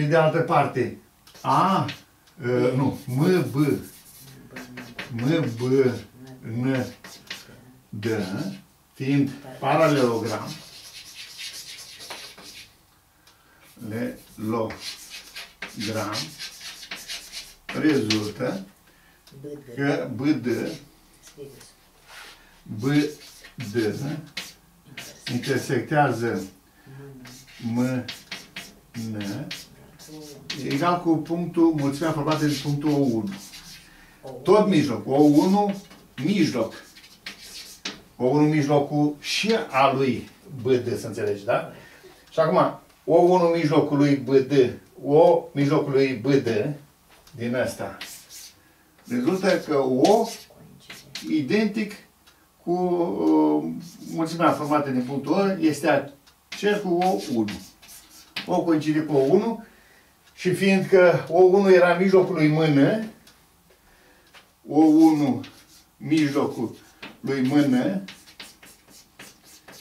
Pe de altă parte, A, uh, nu, M, B, M, B, N, D, fiind paralelogram, lelogram, rezultă BD. că BD, Scrieți. BD intersectează M, N, egal cu punctul, mulțimea formată din punctul O1. Tot mijloc, O1, mijloc. O1 mijlocul și a lui BD, să înțelegi, da? Și acum, O1 mijlocul lui BD, O mijlocul lui BD, din asta, rezultă că O identic cu uh, mulțimea formată din punctul O este acel cu O1. O coincide cu O1 și fiindcă O1 era în mijlocul lui mână, O1 mijlocul lui mână,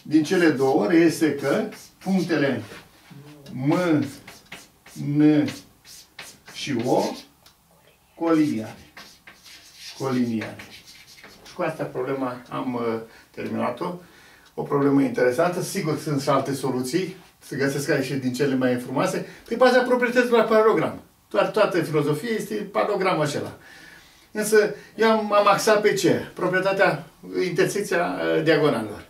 din cele două ori este că punctele M, N și O coliniare. Coliniare. Și cu asta problema am uh, terminat-o. O problemă interesantă. Sigur sunt și alte soluții. Se găsesc aici și din cele mai frumoase. Pe baza proprietăților paralogram. Doar toată filozofia este paralogramul acela. Însă eu am, am axat pe ce? Proprietatea, intersecția uh, diagonalelor.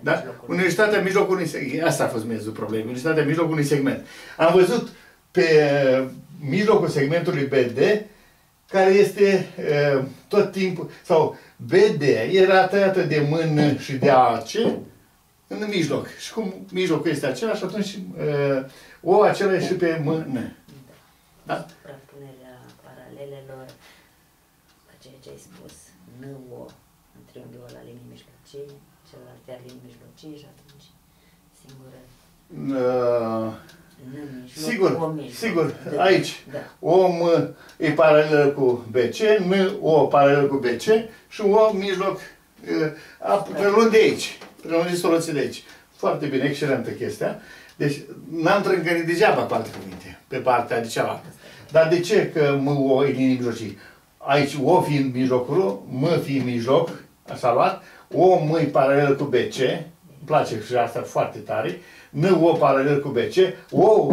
Da? Universitatea în mijlocul unui segment. Asta a fost mezul problemei. Universitatea în mijlocul unui segment. Am văzut pe uh, mijlocul segmentului BD, care este uh, tot timpul, sau BD era tăiată de mână și de AC în mijloc. Și cum mijlocul este același, atunci uh, O acela e și pe mână. Da? Suprapunerea paralelelor la ceea ce ai spus, NO în triunghiul la linii mijlocii, celălalt iar linii mijlocii și atunci singură Uh, N mijloc, Sigur, O mijloc. sigur, Da, aici. Da. O M e paralelă cu BC, N O paralelă cu BC și O mijloc uh, a, prelung de aici. Prelung de soluții de aici. Foarte bine, excelentă chestia. Deci n-am trâncănit degeaba cu alte cuvinte, pe partea de cealaltă. Dar de ce că M O e linii mijlocii? Aici O fiind mijlocul, M fiind mijloc, așa luat, O M e paralel cu BC, îmi place și asta foarte tare, N O paralel cu BC, O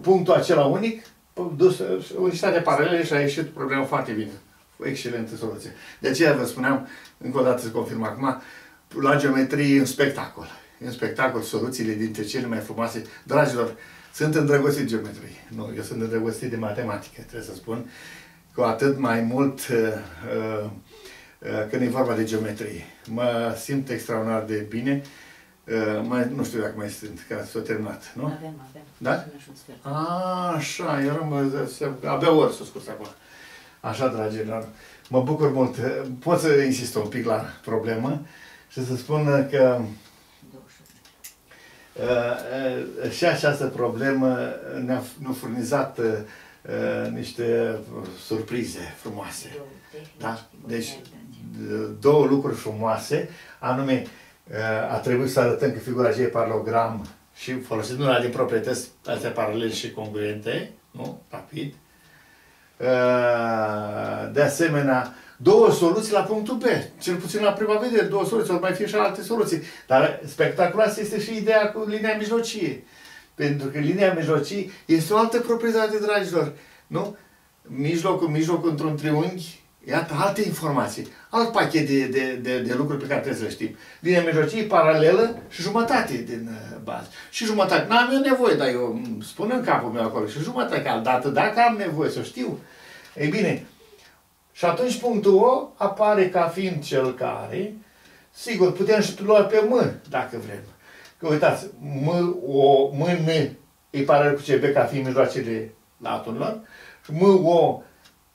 punctul acela unic, dus unitatea paralele și a ieșit problema foarte bine. O excelentă soluție. De aceea vă spuneam, încă o dată să confirm acum, la geometrie e un spectacol. E un spectacol, soluțiile dintre cele mai frumoase. Dragilor, sunt îndrăgostit de geometrie. Nu, eu sunt îndrăgostit de matematică, trebuie să spun. Cu atât mai mult uh, uh, uh, când e vorba de geometrie. Mă simt extraordinar de bine. Uh, mai, nu știu dacă mai sunt, că s-a terminat, nu? Avem, avem. Da? Până și un sfert. A, așa, eu rămân, abia ori s-a scurs acum. Așa, dragilor, mă bucur mult. Pot să insist un pic la problemă și să spun că 21. uh, uh, și această problemă ne-a ne-a furnizat uh, niște surprize frumoase. Două tehnici, Da? Deci, modalitatea. d- două lucruri frumoase, anume, uh, a trebuit să arătăm că figura G e paralogram și folosind una din proprietăți astea paralele și congruente, nu? Rapid. Uh, De asemenea, două soluții la punctul B. Cel puțin la prima vedere, două soluții, ori mai fie și alte soluții. Dar spectaculoasă este și ideea cu linia mijlocie. Pentru că linia mijlocie este o altă proprietate, dragilor. Nu? Mijlocul, mijlocul într-un triunghi, iată alte informații. Alt pachet de, de, de, de lucruri pe care trebuie să le știm. Linia mijlocie paralelă și jumătate din uh, bază. Și jumătate. N-am eu nevoie, dar eu îmi spun în capul meu acolo. Și jumătate că dată, dacă am nevoie să știu. Ei bine, și atunci punctul O apare ca fiind cel care, sigur, putem și lua pe M, dacă vrem. Că uitați, M, O, M, N e paralel cu CB ca fiind mijloacele laturilor, și M, O,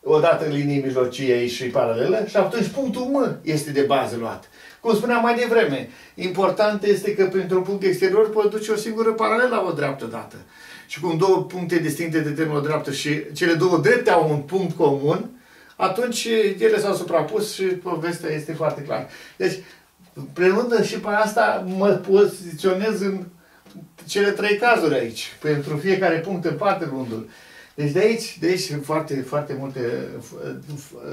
odată linii mijlocie aici și paralelă, și atunci punctul M este de bază luat. Cum spuneam mai devreme, important este că printr-un punct exterior poți duce o singură paralelă la o dreaptă dată. Și cum două puncte distincte determină o dreaptă și cele două drepte au un punct comun, atunci ele s-au suprapus și povestea este foarte clară. Deci, prelungând și pe asta, mă poziționez în cele trei cazuri aici, pentru fiecare punct în parte rundul. Deci de aici, de aici foarte, foarte multe,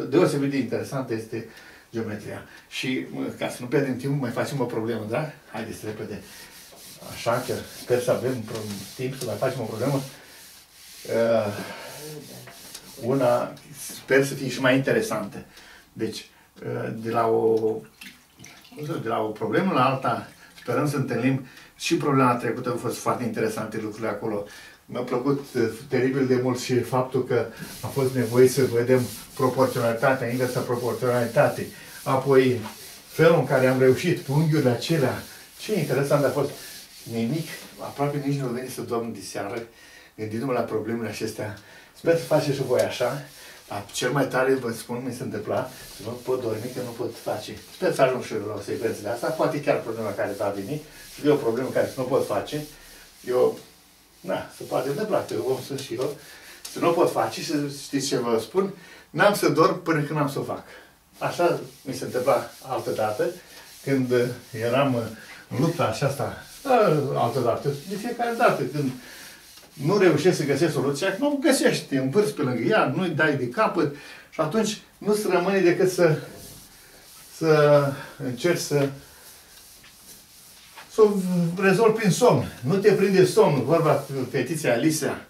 deosebit de interesantă este geometria. Și ca să nu pierdem timp, mai facem o problemă, da? Haideți repede. Așa că sper să avem timp să mai facem o problemă. Uh, una, sper să fie și mai interesantă. Deci, uh, de la o, de la o problemă la alta, sperăm să întâlnim și problema trecută, au fost foarte interesante lucrurile acolo. Mi-a plăcut uh, teribil de mult și faptul că a fost nevoie să vedem proporționalitatea, inversa proporționalitate. Apoi, felul în care am reușit, unghiurile acelea. Ce interesant a fost. Nimic, aproape nici nu venit să dorm de seară, gândindu-mă la problemele acestea. Sper să faceți și voi așa. Dar cel mai tare, vă spun, mi se întâmpla să nu pot dormi, că nu pot face. Sper să ajung și eu la secvențele asta. Poate chiar problema care va veni. Și e o problemă care nu pot face. Eu, na, se poate întâmpla, că om sunt și eu. Să nu pot face și să știți ce vă spun, n-am să dorm până când am să o fac. Așa mi se întâmpla altă dată, când eram în lupta aceasta, altă dată, de fiecare dată, când nu reușești să găsești soluția, nu găsești, te învârți pe lângă ea, nu-i dai de capăt și atunci nu-ți rămâne decât să, să încerci să să o rezolvi prin somn. Nu te prinde somn, vorba fetiția Alisa.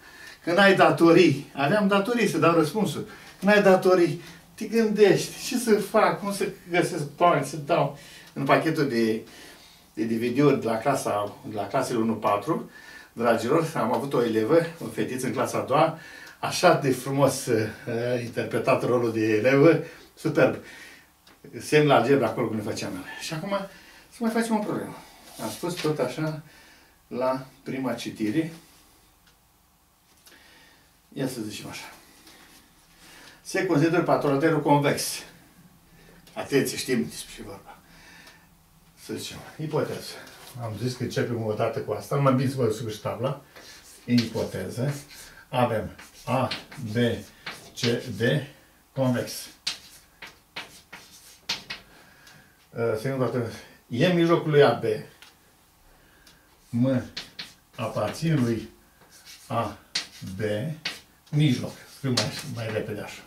Când ai datorii, aveam datorii să dau răspunsul. Când ai datorii, te gândești ce să fac, cum să găsesc bani, să dau în pachetul de, de DVD-uri de la, clasa, de la clasele 1-4, dragilor, am avut o elevă, o fetiță în clasa a doua, așa de frumos uh, interpretat rolul de elevă, superb. Semn la algebra acolo când ne făceam. Și acum să mai facem o problemă. Am spus tot așa la prima citire. Ia să zicem așa. Se consideră patrolaterul convex. Atenție, știm despre ce vorba. Să zicem, ipoteză. Am zis că începem o dată cu asta. Mai bine să vă și ștabla. Ipoteză. Avem A, B, C, D, convex. Uh, Secundă dată. E în mijlocul lui AB. M aparțin lui A, B, mijloc. Scriu mai, mai repede așa.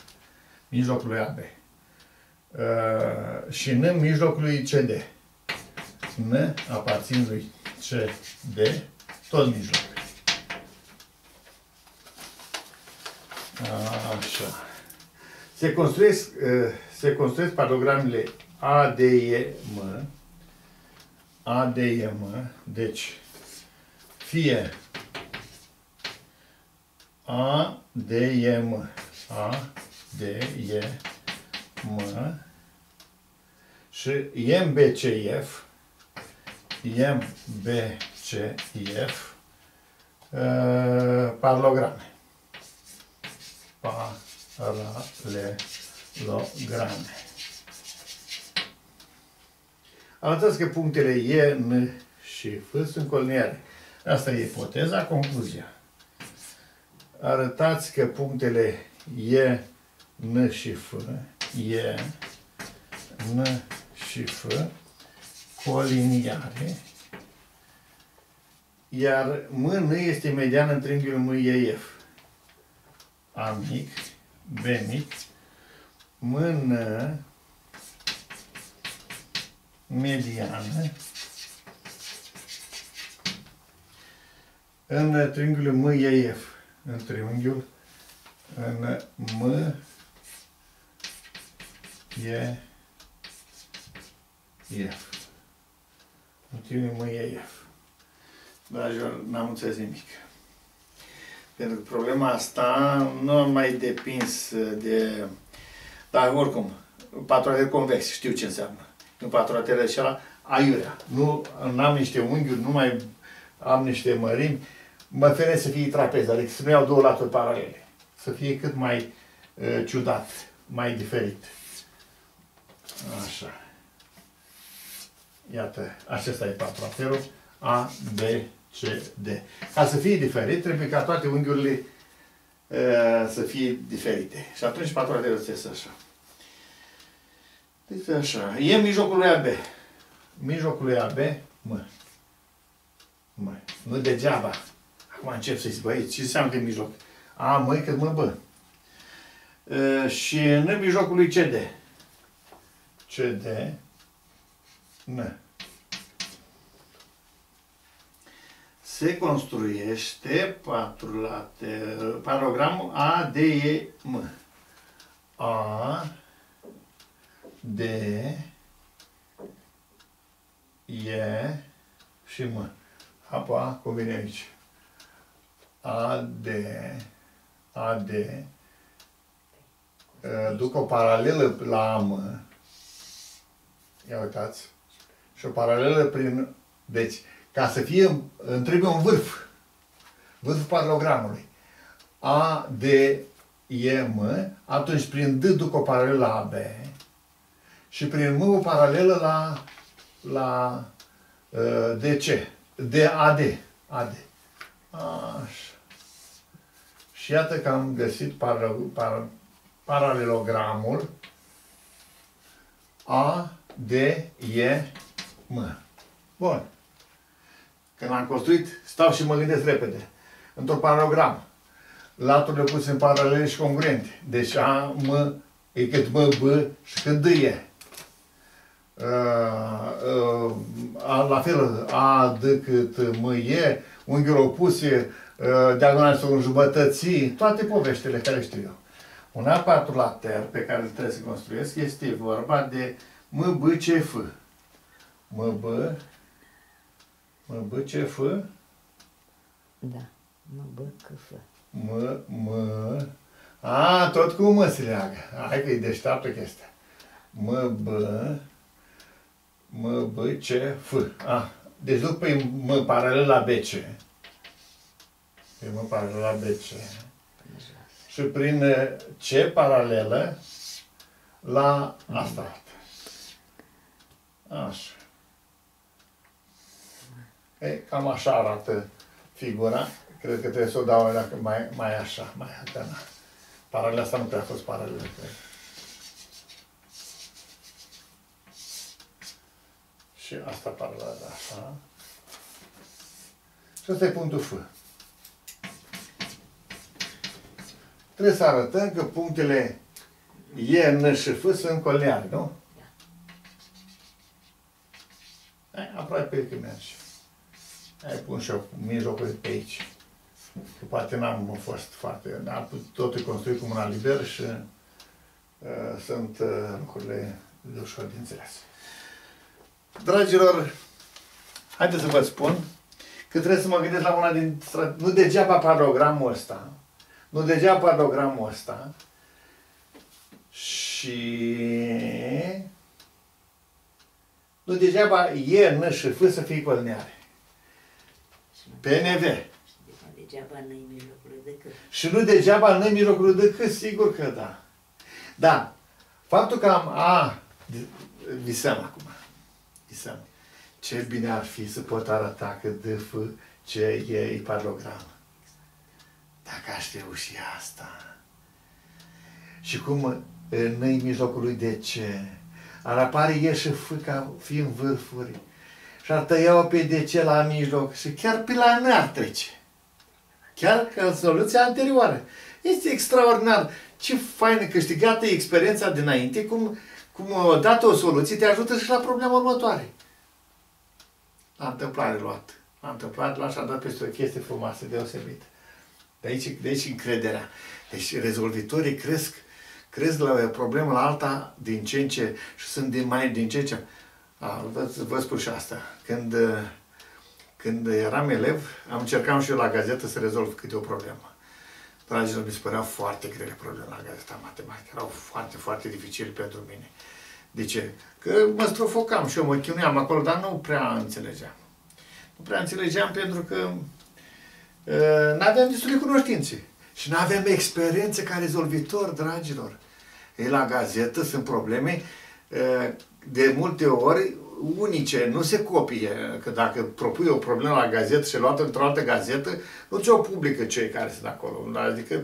Mijlocul lui AB. Uh, și în mijlocul lui CD. N aparțin lui CD, tot mijlocul. Așa. Se construiesc, uh, se construiesc paralogramele ADEM, ADEM, deci fie A, D, E, M. A, D, E, M. Și M, B, C, F. M, B, C, F. Uh, paralograme. Paralelograme. Arătați că punctele E, N și F sunt coliniare. Asta e ipoteza, concluzia. Arătați că punctele E, N și F, E, N și F, coliniare, iar M, N este mediană în triunghiul M, E, F. A mic, B mic, M, N, mediană, în triunghiul M, E, F. În triunghiul în M, E, F. În triunghiul M, E, F. Dragilor, n-am înțeles nimic. Pentru că problema asta nu am mai depins de... Dar oricum, patronatel convex, știu ce înseamnă. În patronatel acela, aiurea. Nu am niște unghiuri, nu mai am niște mărimi, mă ferește să fie trapez, adică să nu iau două laturi paralele. Să fie cât mai uh, ciudat, mai diferit. Așa. Iată, acesta e patronatelul. A, B, C, D. Ca să fie diferit, trebuie ca toate unghiurile uh, să fie diferite. Și atunci patronatelul este așa. Deci așa. E mijlocul lui AB. Mijlocul lui AB, mă. Mă, nu degeaba. Acum încep să zic, băi, ce înseamnă de mijloc? A, măi, cât mă, bă. Uh, și în mijlocul lui CD. CD. N. Se construiește patrulater, parogramul A, D, E, M. A, D, E și M. Apa, cum vine aici? A, D, A, D, duc o paralelă la AM. Ia uitați. Și o paralelă prin... Deci, ca să fie, îmi trebuie un vârf. Vârful paralogramului. A, D, E, M. Atunci, prin D duc o paralelă la AB. Și prin M o paralelă la, la uh, DC. DAD. AD. Așa. Și iată că am găsit par, par, paralelogramul A, D, E, M. Bun. Când am construit, stau și mă gândesc repede. Într-un paralogram, laturile puse în paralele și congruente. Deci A, M, e cât M, B și cât D e. Uh, uh, la fel, A, D cât M e, unghiuri opuse, uh, diagonale sau jumătății, toate poveștile care știu eu. Un alt patrulater pe care îl trebuie să construiesc este vorba de MBCF. MB, MBCF. Da, MBCF. M, M, a, tot cu M se leagă. Hai că e deșteaptă chestia. M, B, M, B, C, F. A, deci după M paralel la BC. Pe M paralel la BC și prin C paralelă la asta. Așa. E, cam așa arată figura. Cred că trebuie să o dau dacă mai, mai așa, mai alternă. Paralela asta nu prea a fost paralelă, cred. Și asta paralelă așa. Și ăsta e punctul F. Trebuie să arătăm că punctele E, N și F sunt coleare, nu? Da. Aproape pe că merge. Ai pun și eu mijlocul pe aici. Că poate n-am fost foarte... Dar totul e construit cu mâna liberă și uh, sunt uh, lucrurile de ușor de înțeles. Dragilor, haideți să vă spun că trebuie să mă gândesc la una din... Nu degeaba parogramul ăsta, nu degeaba paralogramul ăsta și nu degeaba E, N și F să fie colneare. PNV. Degeaba nu mijlocul de cât. Și nu degeaba nu mijlocul de cât, sigur că da. Da. Faptul că am A, visăm acum, visăm. Ce bine ar fi să pot arăta că D, F, C, E e paralogram. Dacă aș reuși asta. Și cum în mijlocul lui de ce? Ar apare E și F ca fiind vârfuri. Și ar tăia-o pe de ce la mijloc și chiar pe la N ar trece. Chiar ca soluția anterioară. Este extraordinar. Ce faină câștigată e experiența dinainte, cum, cum odată o soluție te ajută și la problema următoare. La întâmplare luat. La întâmplare luat și a dat peste o chestie frumoasă, deosebită. De aici, de aici încrederea. Deci rezolvitorii cresc, cresc la o problemă la alta din ce în ce și sunt din mai din ce în ce. A, vă, vă spun și asta. Când, când eram elev, am încercat și eu la gazetă să rezolv câte o problemă. Dragilor, mi se păreau foarte grele probleme la gazeta matematică. Erau foarte, foarte dificile pentru mine. De ce? Că mă strofocam și eu mă chinuiam acolo, dar nu prea înțelegeam. Nu prea înțelegeam pentru că nu aveam destule cunoștințe și nu aveam experiență ca rezolvitor, dragilor. Ei, la gazetă sunt probleme de multe ori unice, nu se copie, că dacă propui o problemă la gazetă și luată într-o altă gazetă, nu ți-o publică cei care sunt acolo. Adică,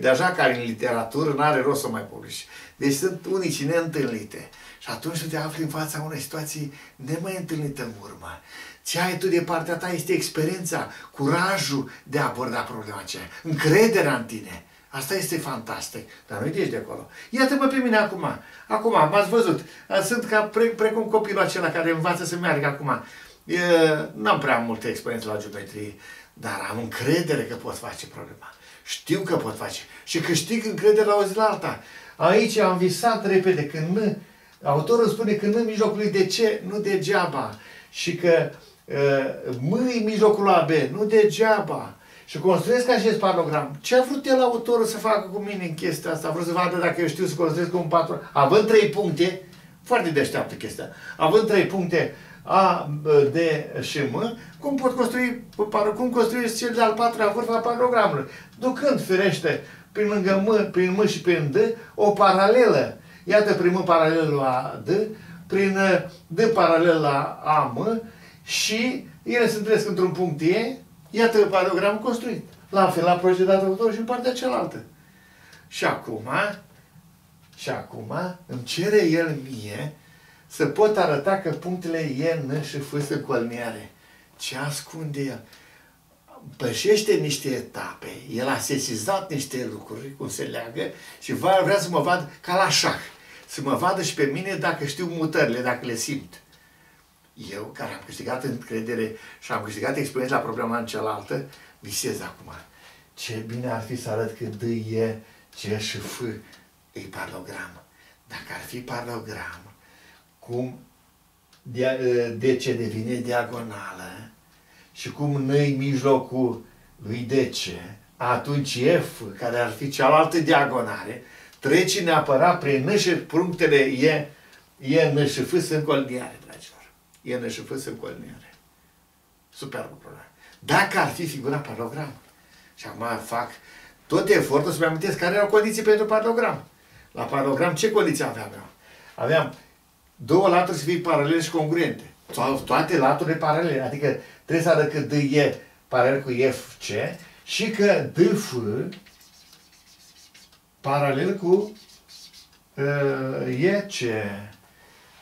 deja care în literatură nu are rost să mai publici. Deci sunt unici neîntâlnite. Și atunci te afli în fața unei situații nemai întâlnite în urmă Ce ai tu de partea ta este experiența, curajul de a aborda problema aceea, încrederea în tine. Asta este fantastic, dar nu ești de acolo. Iată-mă pe mine acum. Acum, m-ați văzut. Sunt ca pre, precum copilul acela care învață să meargă acum. N-am prea multă experiență la geometrie, dar am încredere că pot face problema. Știu că pot face. Și câștig încredere la o zi la alta. Aici am visat repede când nu, autorul spune că nu în mijlocul lui de ce, nu degeaba. Și că uh, mâi mijlocul la B, nu degeaba. Și construiesc acest panogram. Ce a vrut el autorul să facă cu mine în chestia asta? A vrut să vadă dacă eu știu să construiesc un patru. Având trei puncte, foarte deșteaptă chestia. Având trei puncte, A, B, D și M, cum pot construi, cum construiesc cel de-al patrulea vârf al panogramului? Ducând, firește, prin lângă M, prin M și prin D, o paralelă. Iată prin M paralel la D, prin D paralel la AM și ele se întâlnesc într-un punct E, iată paralelogramul construit. La fel a procedat autorul și în partea cealaltă. Și acum, și acum îmi cere el mie să pot arăta că punctele E, N și F sunt colniare. Ce ascunde el? pășește niște etape, el a sesizat niște lucruri, cum se leagă, și vrea să mă vadă ca la șah. Să mă vadă și pe mine dacă știu mutările, dacă le simt. Eu, care am câștigat încredere și am câștigat experiență la problema în cealaltă, visez acum. Ce bine ar fi să arăt că D, E, C și F e parlogram. Dacă ar fi parlogram, cum de ce devine diagonală, și cum nu mijlocul lui DC, atunci F, care ar fi cealaltă diagonare, trece neapărat prin N și punctele E, E, N și F sunt coliniare, dragilor. E, N și F sunt coliniare. Superbă problemă. Dacă ar fi figura paralogram, și acum fac tot efortul să-mi amintesc care erau condiții pentru paralogram. La paralogram ce condiții aveam eu? Aveam două laturi să fie paralele și congruente. Toate laturile paralele. Adică trebuie să arăt că D e paralel cu FC și că DF paralel cu uh, EC.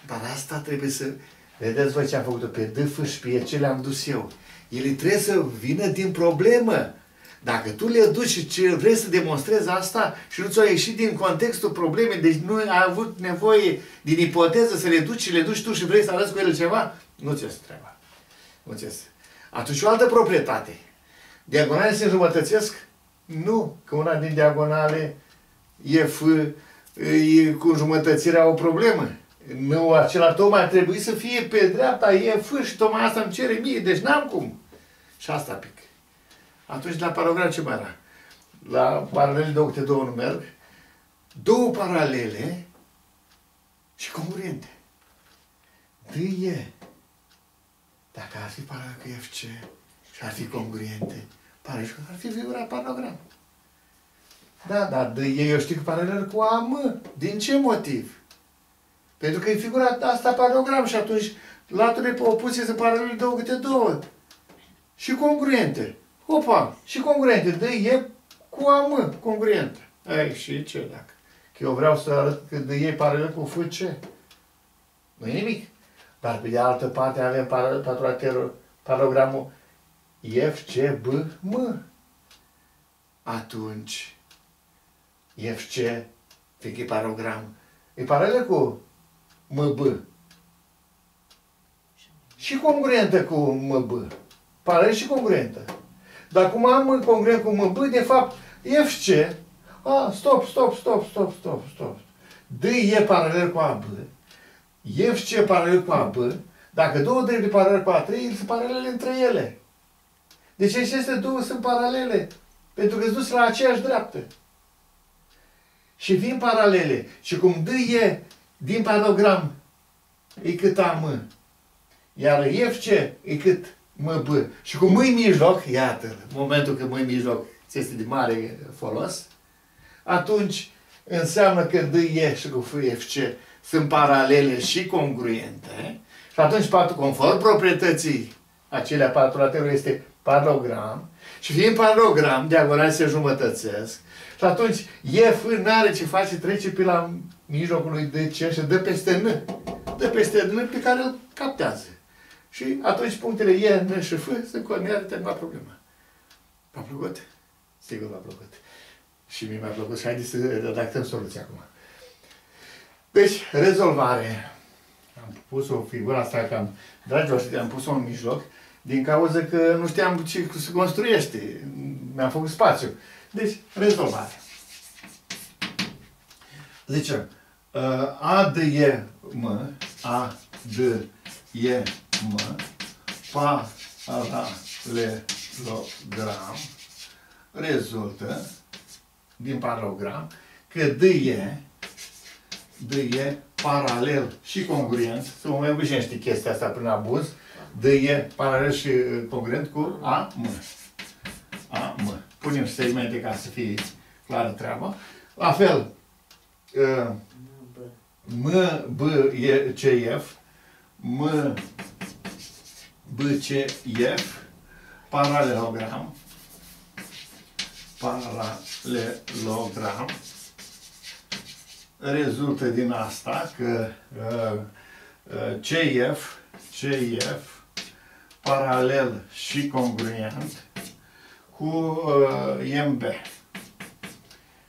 Dar asta trebuie să... Vedeți voi ce am făcut pe DF și pe EC le-am dus eu. Ele trebuie să vină din problemă. Dacă tu le duci și ce vrei să demonstrezi asta și nu ți-o ieșit din contextul problemei, deci nu ai avut nevoie din ipoteză să le duci și le duci tu și vrei să arăți cu ele ceva, nu ți este treaba. Nu ți este. Atunci o altă proprietate. Diagonale se înjumătățesc? Nu, că una din diagonale e F, e cu înjumătățirea o problemă. Nu, acela tocmai ar trebui să fie pe dreapta, e F și tocmai asta îmi cere mie, deci n-am cum. Și asta pic. Atunci la paragraf ce mai era? La paralele de câte două nu merg. Două paralele și congruente. D e dacă ar fi paralel cu FC și ar fi congruente, pare că ar fi figurat panogram. Da, dar de ei eu știu că paralel cu AM. Din ce motiv? Pentru că e figurat asta panogram și atunci laturile opuse sunt paralele două câte două. Și congruente. Opa, și congruente. De e cu AM, congruentă. Ei, și ce dacă? Că eu vreau să arăt că de ei paralel cu FC. Nu e nimic. Dar pe de altă parte avem paralogramul F, C, B, M. Atunci, F, C, fiindcă e paralogram, e paralel cu M, B. Și congruentă cu M, B. Paralel și congruentă. Dar cum am congruent cu M, B, de fapt, F, C, a, stop, stop, stop, stop, stop, stop. D e paralel cu AB FC paralel cu AB, dacă două drepte paralel cu A3, ele sunt paralele între ele. Deci aceste două sunt paralele, pentru că sunt duse la aceeași dreaptă. Și fiind paralele, și cum D e din paralogram, e cât AM, iar FC e cât MB, și cum mâini mijloc, iată momentul că mâini mijloc este de mare folos, atunci înseamnă că D e și cu FC sunt paralele și congruente. Și atunci, conform proprietății acelea patru lateruri, este paralogram și fiind paralogram, diagonale se jumătățesc. Și atunci F nu are ce face, trece pe la mijlocul lui DC și dă peste N. Dă peste N pe care îl captează. Și atunci punctele E, N și F sunt coliniare, terminat problema. V-a plăcut? Sigur v-a plăcut. Și mie mi-a plăcut și haideți să redactăm soluția acum. Deci, rezolvare. Am pus o figură asta cam, dragilor, am pus-o în mijloc, din cauza că nu știam ce se construiește. Mi-am făcut spațiu. Deci, rezolvare. Zicem, uh, A de E M, A de E M, paralelogram, rezultă din paralelogram că D E, D E paralel și congruent, să mă mai obișnuiește chestia asta prin abuz, D E paralel și congruent cu A M. A M. Punem segmente ca să fie clară treaba. La fel, uh, M, B, E, C, F, M, B, C, F, paralelogram, paralelogram, rezultă din asta că uh, uh, CF, CF, paralel și congruent cu uh, MB.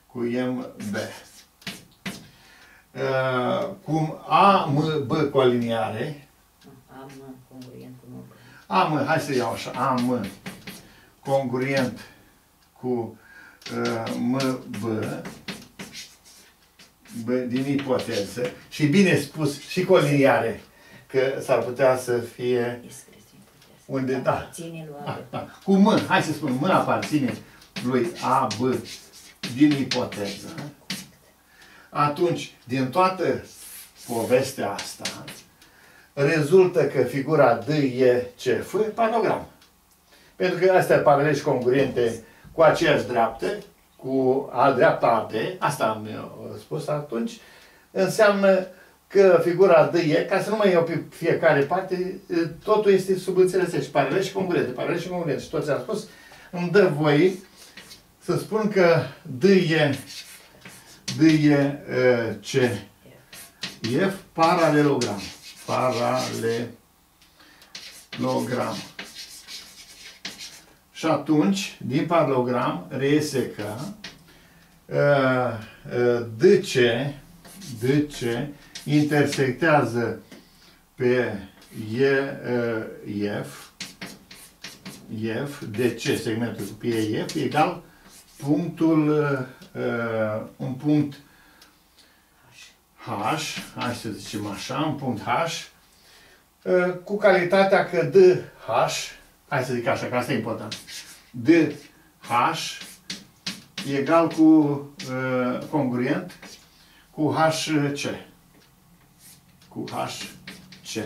Cu MB. Uh, cum A, M, B cu aliniare. Am congruent cu număr. A, M, hai să iau așa. A, M, congruent cu uh, M, B. B din ipoteză. Și bine spus, și cu aliniare. Că s-ar putea să fie Discreție putea să- unde, Dacă da. Ține lui Da, A, da. Cu M, hai să spun, M aparține lui A, B din ipoteză. Atunci, din toată povestea asta, rezultă că figura D, E, C, F, panogram. Pentru că astea paralele și congruente cu aceeași dreaptă, cu a dreapta AB, asta am eu spus atunci, înseamnă că figura D, E, ca să nu mai iau pe fiecare parte, totul este subînțeles și paralele și congruente, paralele și congruente. Și toți am spus, îmi dă voie să spun că D, E, D, E, uh, C, F, paralelogram. Paralelogram. Și atunci, din paralelogram, reiese că uh, uh, DC, DC intersectează pe E, uh, F, F, DC, segmentul cu E, F, egal punctul, uh, un punct H, hai să zicem așa, un punct H, uh, cu calitatea că DH, hai să zic așa, că asta e important, DH egal cu uh, congruent cu HC. Cu HC.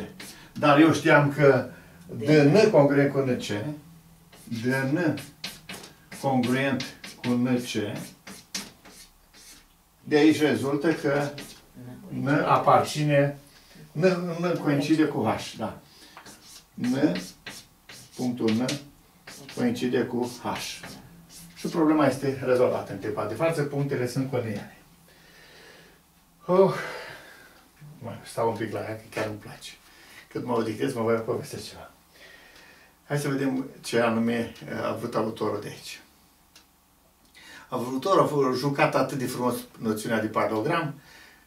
Dar eu știam că DN congruent cu NC, DN congruent cu NC, de aici rezultă că N aparține, N, N coincide cu H, da. N, punctul N, coincide cu H. Și problema este rezolvată în clipa de față, punctele sunt coliniare. Oh, mai stau un pic la ea, că chiar îmi place. Cât mă odictez, mă voi povesti ceva. Hai să vedem ce anume a vrut autorul de aici. Autorul a fost jucat atât de frumos noțiunea de paralogram,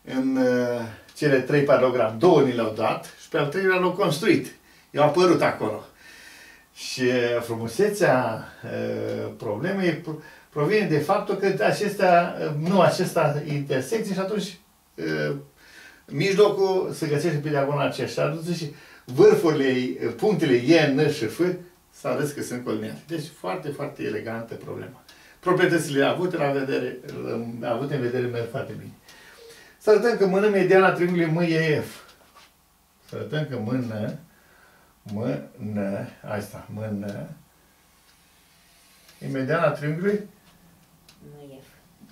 în uh, cele trei paralograme, două ni le-au dat și pe al treilea l-au construit. I-au apărut acolo. Și uh, frumusețea uh, problemei pro- provine de faptul că acestea, uh, nu acesta intersecție și atunci uh, mijlocul se găsește pe diagonal aceea și atunci și vârfurile, uh, punctele E, N și F s-a văzut că sunt coliniate. Deci foarte, foarte elegantă problema. Proprietățile avute, la vedere, avute în vedere merg foarte bine. Să arătăm că mână mediana triunghiului MEF. Să arătăm că mână, mână, asta, mână, e mediana triunghiului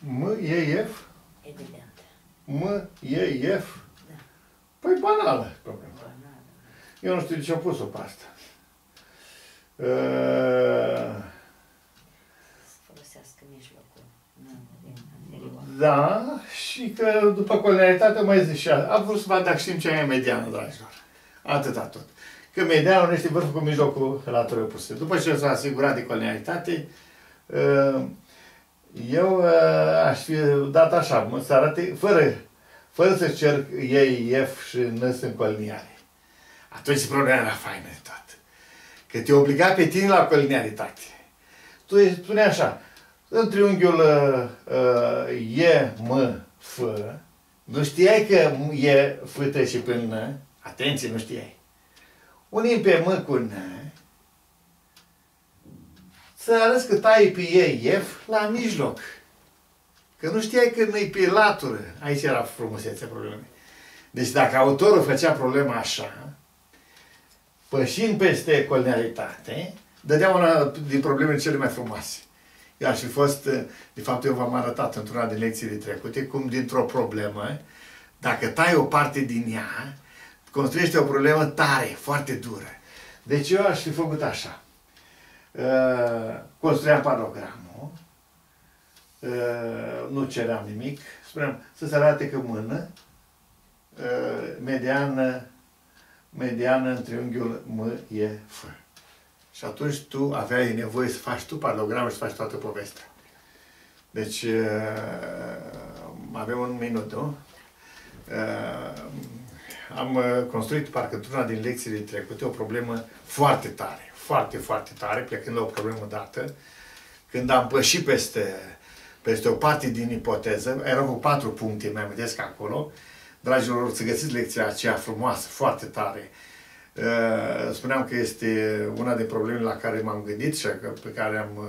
nu e MEF, evident. MEF. Da. Păi banală problema. Banal. Eu nu știu de ce au pus-o pe asta. Uh, Să folosească mijlocul. Nu, din anterior. Da, și că după coliniaritate mai zice și a, a vrut să vadă dacă știm ce e mediană, dragilor. Atâta tot. că medianul unește vârful cu mijlocul laterului opus. După ce s-a asigurat de coliniaritate, uh, eu uh, aș fi dat așa, să arate, fără, fără să cer ei F și N sunt coliniare. Atunci problema era faină de toată. Că te obliga pe tine la coliniaritate. Tu spune așa, în triunghiul uh, uh, E, M, F, nu știai că E, F și până Atenție, nu știai. Unim pe M cu N, să arăți că tai pe E, F la mijloc. Că nu știai că nu-i pe latură. Aici era frumusețea problemei. Deci dacă autorul făcea problema așa, pășind peste colonialitate, dădea una din problemele cele mai frumoase. Eu aș fi fost, de fapt eu v-am arătat într-una din lecțiile trecute, cum dintr-o problemă, dacă tai o parte din ea, construiește o problemă tare, foarte dură. Deci eu aș fi făcut așa. Uh, construiam parogramul, uh, nu ceream nimic, spuneam să se arate că mână, uh, mediană, mediană în triunghiul M, E, F. Și atunci tu aveai nevoie să faci tu paralogramul și să faci toată povestea. Deci, avem un minut, nu? am uh, construit, parcă într-una din lecțiile trecute, o problemă foarte tare, foarte, foarte tare, plecând la o problemă dată, când am pășit peste, peste o parte din ipoteză, erau cu patru puncte, mi amintesc acolo, dragilor, să găsiți lecția aceea frumoasă, foarte tare. Uh, spuneam că este una din problemele la care m-am gândit și pe care am uh,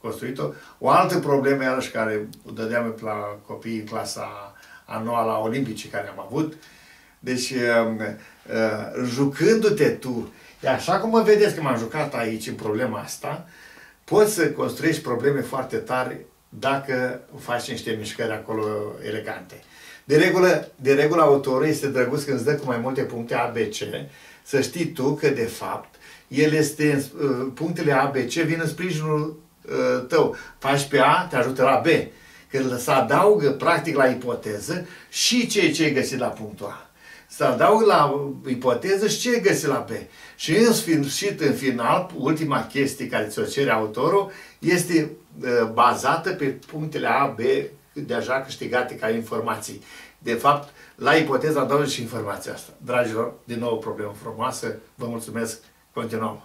construit-o. O altă problemă, iarăși, care o dădeam la copiii în clasa anuală a Olimpicii care am avut, deci, um, uh, jucându-te tu, e așa cum mă vedeți că m-am jucat aici în problema asta, poți să construiești probleme foarte tari dacă faci niște mișcări acolo elegante. De regulă, de regulă autorul este drăguț când îți dă cu mai multe puncte A, B, C, să știi tu că de fapt el este, uh, punctele A, B, C vin în sprijinul uh, tău. Faci pe A, te ajută la B. Când se adaugă practic la ipoteză și ceea ce ai găsit la punctul A să adaug la ipoteză și ce găsi la B. Și în sfârșit, în final, ultima chestie care ți-o cere autorul este uh, bazată pe punctele A, B, deja câștigate ca informații. De fapt, la ipoteză adaug și informația asta. Dragilor, din nou o problemă frumoasă. Vă mulțumesc. Continuăm.